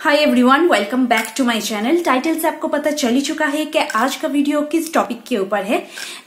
Hi everyone welcome back to my channel title से आपको पता चल ही चुका है कि आज का वीडियो किस टॉपिक के ऊपर है।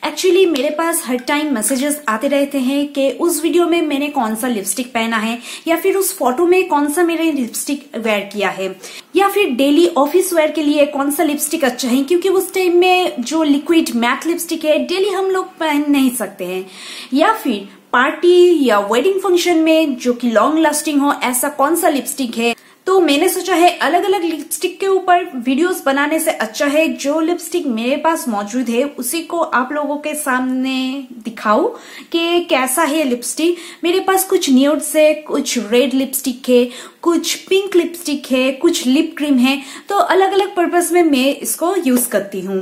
एक्चुअली मेरे पास हर टाइम मैसेजेस आते रहते हैं कि उस वीडियो में मैंने कौन सा लिपस्टिक पहना है, या फिर उस फ़ोटो में कौन सा मैंने लिपस्टिक वेयर किया है, या फिर डेली ऑफ़िस वेयर के लिए कौन सा लिपस्टिक अच्छा है, क्योंकि उस टाइम में जो लिक्विड मैट लिपस्टिक है डेली हम लोग पहन नहीं सकते हैं। या फिर पार्टी या वेडिंग फ़ंक्शन में जो कि लॉन्ग लास्टिंग हो, ऐसा कौन सा लिपस्टिक है तो मैंने सोचा है अलग अलग लिपस्टिक के ऊपर वीडियोस बनाने से अच्छा है। जो लिपस्टिक मेरे पास मौजूद है, उसी को आप लोगों के सामने दिखाऊँ कि कैसा है लिपस्टिक मेरे पास कुछ न्यूड्स है, कुछ रेड लिपस्टिक है कुछ पिंक लिपस्टिक है, कुछ लिप क्रीम है तो अलग अलग पर्पज में मैं इसको यूज़ करती हूँ।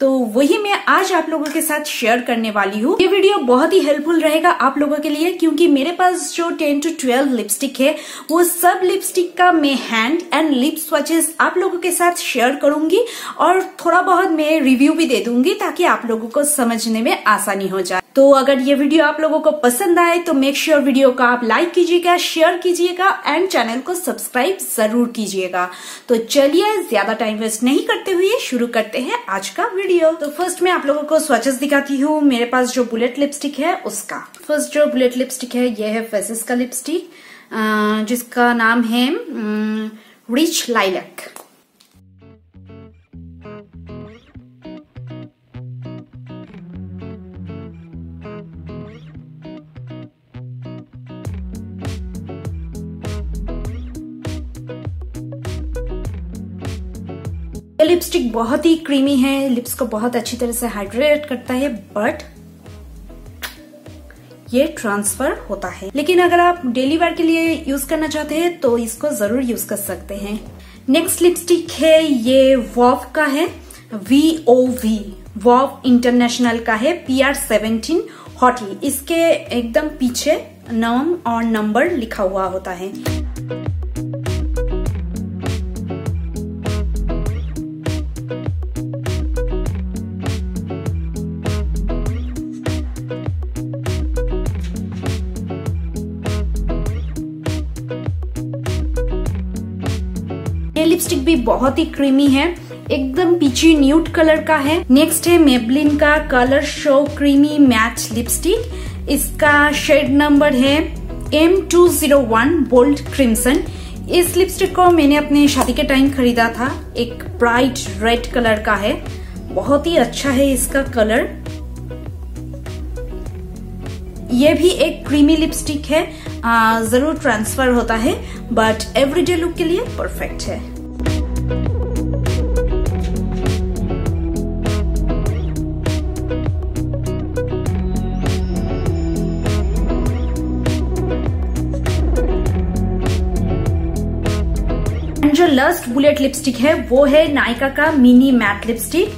तो वही मैं आज आप लोगों के साथ शेयर करने वाली हूँ। ये वीडियो बहुत ही हेल्पफुल रहेगा आप लोगों के लिए, क्योंकि मेरे पास जो 10 टू 12 लिपस्टिक है, वो सब लिपस्टिक का मैं हैंड एंड लिप स्वचेस आप लोगों के साथ शेयर करूँगी और थोड़ा बहुत मैं रिव्यू भी दे दूँगी ताकि आप लोगों को समझने में आसानी हो जाए। तो अगर ये वीडियो आप लोगों को पसंद आए तो मेक श्योर sure वीडियो को आप लाइक कीजिएगा शेयर कीजिएगा एंड चैनल को सब्सक्राइब ज़रूर कीजिएगा। तो चलिए, ज़्यादा टाइम वेस्ट नहीं करते हुए शुरू करते हैं आज का वीडियो तो फ़र्स्ट मैं आप लोगों को स्वचेस दिखाती हूँ। मेरे पास जो बुलेट लिपस्टिक है, उसका। फ़र्स्ट जो बुलेट लिपस्टिक है यह है फेसिस का लिपस्टिक जिसका नाम है रिच लाइलक ये लिपस्टिक बहुत ही क्रीमी है लिप्स को बहुत अच्छी तरह से हाइड्रेट करता है बट ये ट्रांसफ़र होता है। लेकिन अगर आप डेली वेयर के लिए यूज़ करना चाहते हैं तो इसको ज़रूर यूज़ कर सकते हैं। नेक्स्ट लिपस्टिक है, ये वॉव का है V O V Wow International का है पी आर सेवेंटीन हॉटली इसके एकदम पीछे नाम और नंबर लिखा हुआ होता है। लिपस्टिक भी बहुत ही क्रीमी है। एकदम पीछी न्यूट कलर का है। नेक्स्ट है मेबलिन का colour show creamy match lipstick इसका शेड नंबर है M two zero one bold crimson इस लिपस्टिक को मैंने अपने शादी के टाइम खरीदा था। एक ब्राइट रेड कलर का है। बहुत ही अच्छा है इसका कलर ये भी एक क्रीमी लिपस्टिक है। आ, ज़रूर ट्रांसफ़र होता है बट एवरीडे लुक के लिए परफेक्ट है। जो लस्ट बुलेट लिपस्टिक है, वो है नायका का मिनी मैट लिपस्टिक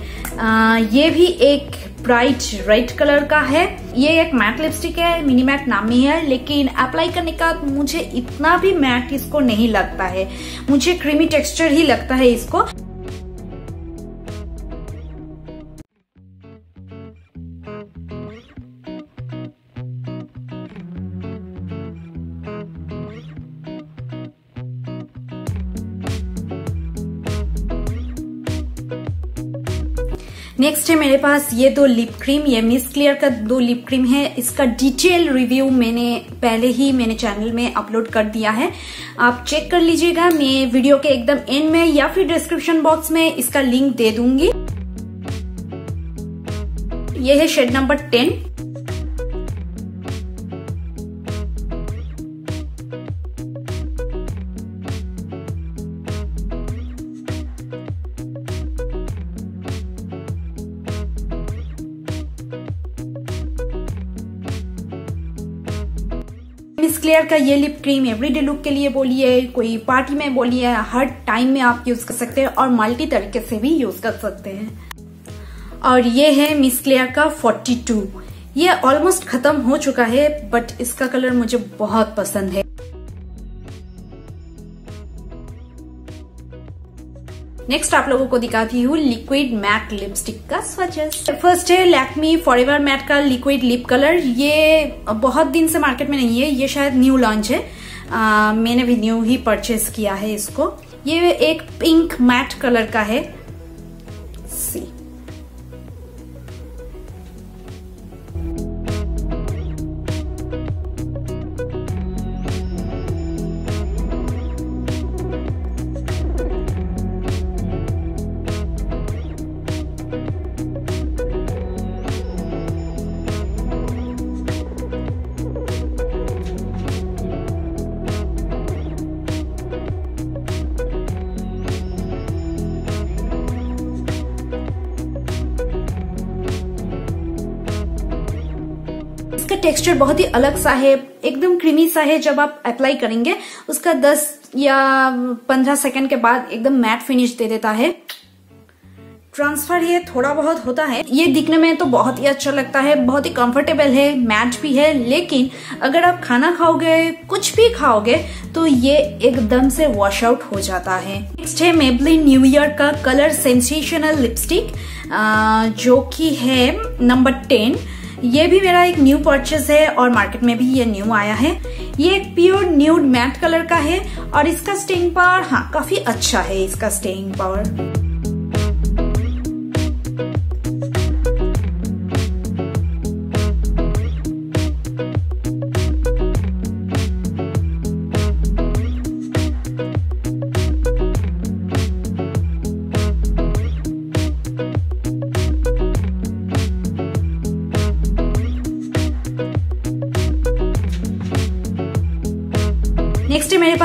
ये भी एक ब्राइट रेड कलर का है। ये एक मैट लिपस्टिक है, मिनी मैट नाम ही है लेकिन अप्लाई करने का मुझे इतना भी मैट इसको नहीं लगता है। मुझे क्रीमी टेक्सचर ही लगता है इसको। नेक्स्ट है मेरे पास ये दो लिप क्रीम ये मिस क्लियर का दो लिप क्रीम है। इसका डिटेल रिव्यू मैंने पहले ही मैंने चैनल में अपलोड कर दिया है। आप चेक कर लीजिएगा, मैं वीडियो के एकदम एंड में या फिर डिस्क्रिप्शन बॉक्स में इसका लिंक दे दूँगी। ये है शेड नंबर टेन क्लियर का ये लिप क्रीम एवरीडे लुक के लिए बोलिए कोई पार्टी में बोलिए हर टाइम में आप यूज़ कर सकते हैं और मल्टी तरीके से भी यूज़ कर सकते हैं। और ये है मिस क्लियर का 42 ये ऑलमोस्ट खत्म हो चुका है बट इसका कलर मुझे बहुत पसंद है। नेक्स्ट आप लोगों को दिखाती हूँ लिक्विड मैट लिपस्टिक का स्वचेस फ़र्स्ट है लैक्मी फॉरएवर मैट का लिक्विड लिप कलर ये बहुत दिन से मार्केट में नहीं है ये शायद न्यू लॉन्च है। आ, मैंने भी न्यू ही परचेस किया है इसको। ये एक पिंक मैट कलर का है। टेक्सचर बहुत ही अलग सा है, एकदम क्रीमी सा है जब आप अप्लाई करेंगे, उसका 10 या 15 सेकंड के बाद एकदम मैट फिनिश दे देता है। ट्रांसफ़र ये थोड़ा बहुत होता है। ये दिखने में तो बहुत ही अच्छा लगता है, बहुत ही कंफर्टेबल है मैट भी है, लेकिन अगर आप खाना खाओगे, कुछ भी खाओगे तो ये एकदम से वॉश आउट हो जाता है। नेक्स्ट है मेबलिन न्यू ईयर का कलर सेंसेशनल लिपस्टिक जो कि है नंबर टेन ये भी मेरा एक न्यू परचेज है और मार्केट में भी ये न्यू आया है। ये एक प्योर न्यूड मैट कलर का है और इसका स्टेइंग पावर हाँ काफ़ी अच्छा है इसका स्टेइंग पावर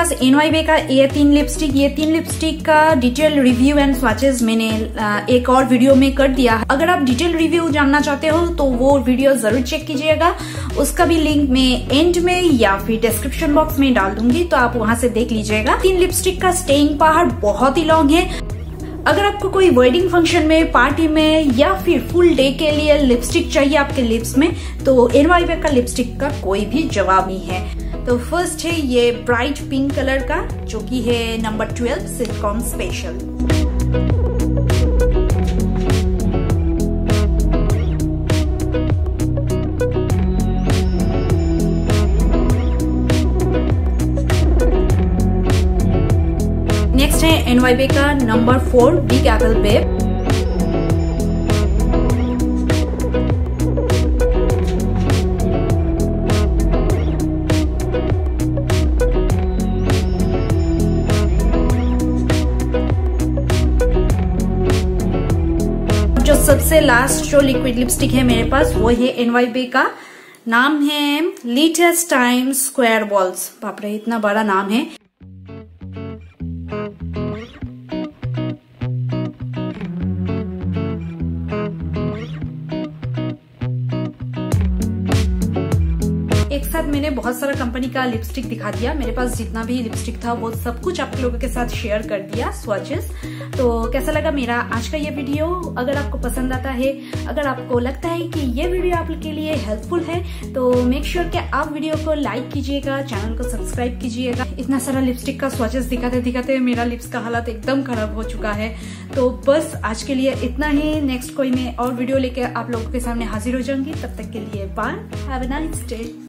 पास एनवाईवे का ये तीन लिपस्टिक ये तीन लिपस्टिक का डिटेल रिव्यू एंड स्वाचेस मैंने एक और वीडियो में कर दिया अगर आप डिटेल रिव्यू जानना चाहते हो तो वो वीडियो ज़रूर चेक कीजिएगा। उसका भी लिंक मैं एंड में या फिर डिस्क्रिप्शन बॉक्स में डाल दूँगी तो आप वहाँ से देख लीजिएगा। तीन लिपस्टिक का स्टेइंग पहाड़ बहुत ही लॉन्ग है। अगर आपको कोई वेडिंग फ़ंक्शन में पार्टी में, या फिर फुल डे के लिए लिपस्टिक चाहिए आपके लिप्स में तो एनवाई का लिपस्टिक का कोई भी जवाब नहीं है। तो फ़र्स्ट है ये ब्राइट पिंक कलर का, जो कि है नंबर ट्वेल्व सिटकॉम स्पेशल एनवाईबे का number four big apple babe जो सबसे लास्ट जो लिक्विड लिपस्टिक है मेरे पास, वो है एनवाईबी का। नाम है लिटेस्ट टाइम स्क्वायर बॉल्स बाप रे, इतना बड़ा नाम है। एक साथ मैंने बहुत सारा कंपनी का लिपस्टिक दिखा दिया। मेरे पास जितना भी लिपस्टिक था, वो सब कुछ आप लोगों के साथ शेयर कर दिया स्वाचेस तो कैसा लगा मेरा आज का ये वीडियो अगर आपको पसंद आता है, अगर आपको लगता है कि ये वीडियो आपके लिए हेल्पफुल है तो मेक श्योर sure कि आप वीडियो को लाइक कीजिएगा चैनल को सब्सक्राइब कीजिएगा। इतना सारा लिपस्टिक का स्वाचेस दिखाते दिखाते मेरा लिप्स का हालत एकदम खराब हो चुका है। तो बस आज के लिए इतना ही। नेक्स्ट कोई मैं और वीडियो लेकर आप लोगों के सामने हाजिर हो जाऊँगी। तब तक के लिए bye have a nice day